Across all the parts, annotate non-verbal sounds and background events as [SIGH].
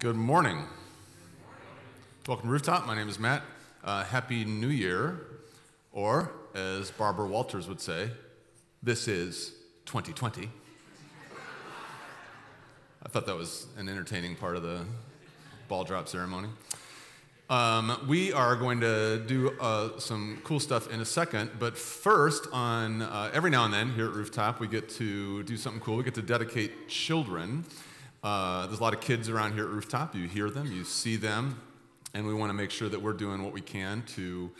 Good morning. Welcome to Rooftop. My name is Matt. Uh, Happy New Year, or as Barbara Walters would say, this is 2020. I thought that was an entertaining part of the ball drop ceremony. Um, we are going to do uh, some cool stuff in a second, but first, on uh, every now and then here at Rooftop, we get to do something cool. We get to dedicate children. Uh, there's a lot of kids around here at Rooftop. You hear them, you see them, and we want to make sure that we're doing what we can to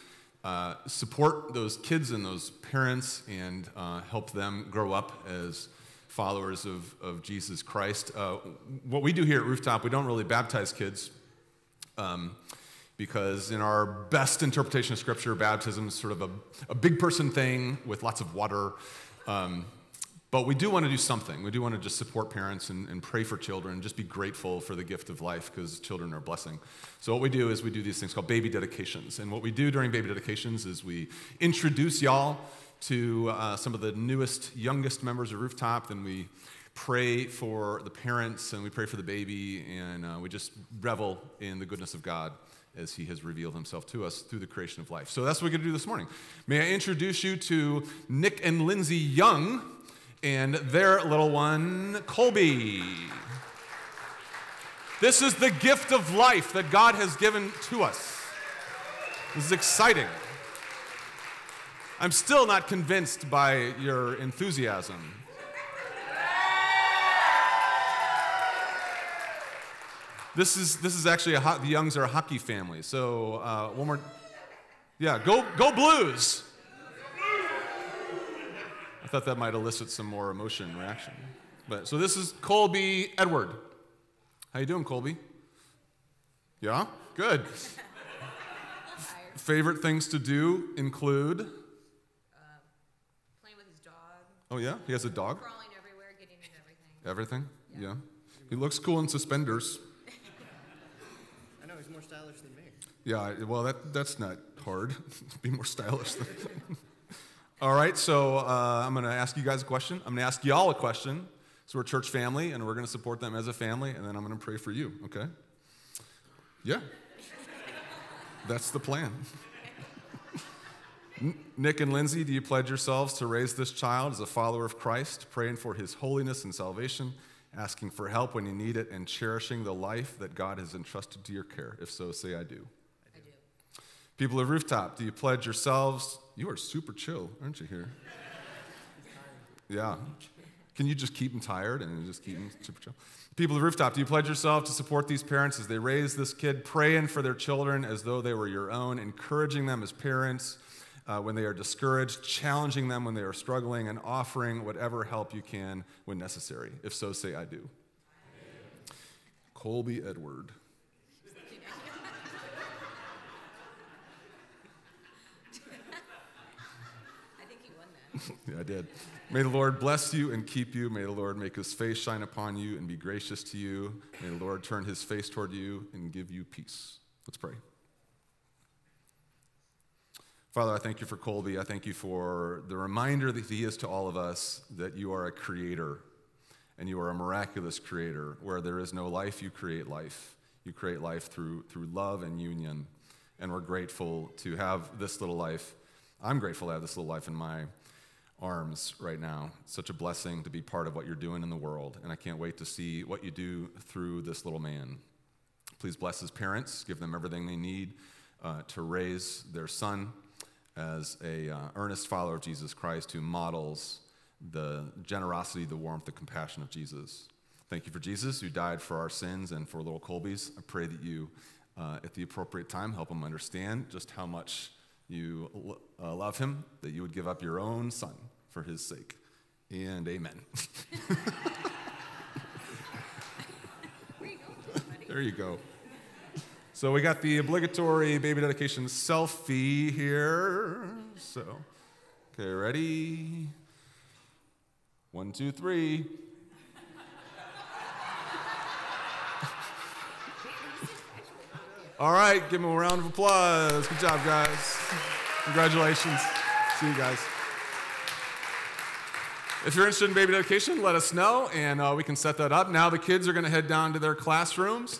uh, support those kids and those parents and uh, help them grow up as followers of, of Jesus Christ. Uh, what we do here at Rooftop, we don't really baptize kids. Um, because in our best interpretation of Scripture, baptism is sort of a, a big person thing with lots of water. Um, but we do want to do something. We do want to just support parents and, and pray for children, just be grateful for the gift of life because children are a blessing. So, what we do is we do these things called baby dedications. And what we do during baby dedications is we introduce y'all to uh, some of the newest, youngest members of Rooftop. Then we pray for the parents and we pray for the baby, and uh, we just revel in the goodness of God as he has revealed himself to us through the creation of life. So that's what we're going to do this morning. May I introduce you to Nick and Lindsay Young and their little one, Colby. This is the gift of life that God has given to us. This is exciting. I'm still not convinced by your enthusiasm. This is, this is actually a, the Youngs are a hockey family. So uh, one more. Yeah, go, go Blues. I thought that might elicit some more emotion and reaction. But so this is Colby Edward. How you doing, Colby? Yeah, good. Favorite things to do include. Uh, playing with his dog. Oh yeah, he has a dog. Crawling everywhere, getting into everything. Everything? Yeah. yeah. He looks cool in suspenders. [LAUGHS] I know he's more stylish than me. Yeah, well, that, that's not hard. To [LAUGHS] be more stylish than. [LAUGHS] All right, so uh, I'm going to ask you guys a question. I'm going to ask y'all a question. So we're church family, and we're going to support them as a family, and then I'm going to pray for you, okay? Yeah. That's the plan. [LAUGHS] Nick and Lindsay, do you pledge yourselves to raise this child as a follower of Christ, praying for his holiness and salvation, asking for help when you need it, and cherishing the life that God has entrusted to your care? If so, say. I do. People of Rooftop, do you pledge yourselves? You are super chill, aren't you here? Yeah. Can you just keep them tired and just keep them super chill? People of Rooftop, do you pledge yourself to support these parents as they raise this kid, praying for their children as though they were your own, encouraging them as parents uh, when they are discouraged, challenging them when they are struggling, and offering whatever help you can when necessary? If so, say, I do. I do. Colby Edward. I think he won that. Yeah, [LAUGHS] I did. May the Lord bless you and keep you. May the Lord make his face shine upon you and be gracious to you. May the Lord turn his face toward you and give you peace. Let's pray. Father, I thank you for Colby. I thank you for the reminder that he is to all of us that you are a creator and you are a miraculous creator. Where there is no life, you create life. You create life through, through love and union. And we're grateful to have this little life. I'm grateful to have this little life in my arms right now. It's such a blessing to be part of what you're doing in the world. And I can't wait to see what you do through this little man. Please bless his parents, give them everything they need uh, to raise their son as a uh, earnest follower of Jesus Christ who models the generosity, the warmth, the compassion of Jesus. Thank you for Jesus who died for our sins and for little Colby's. I pray that you, uh, at the appropriate time, help him understand just how much you uh, love him, that you would give up your own son for his sake. And amen. [LAUGHS] there you go. So we got the obligatory baby dedication selfie here. So, okay, ready? One, two, three. All right, give them a round of applause. Good job, guys. Congratulations. See you guys. If you're interested in baby dedication, let us know, and uh, we can set that up. Now the kids are going to head down to their classrooms.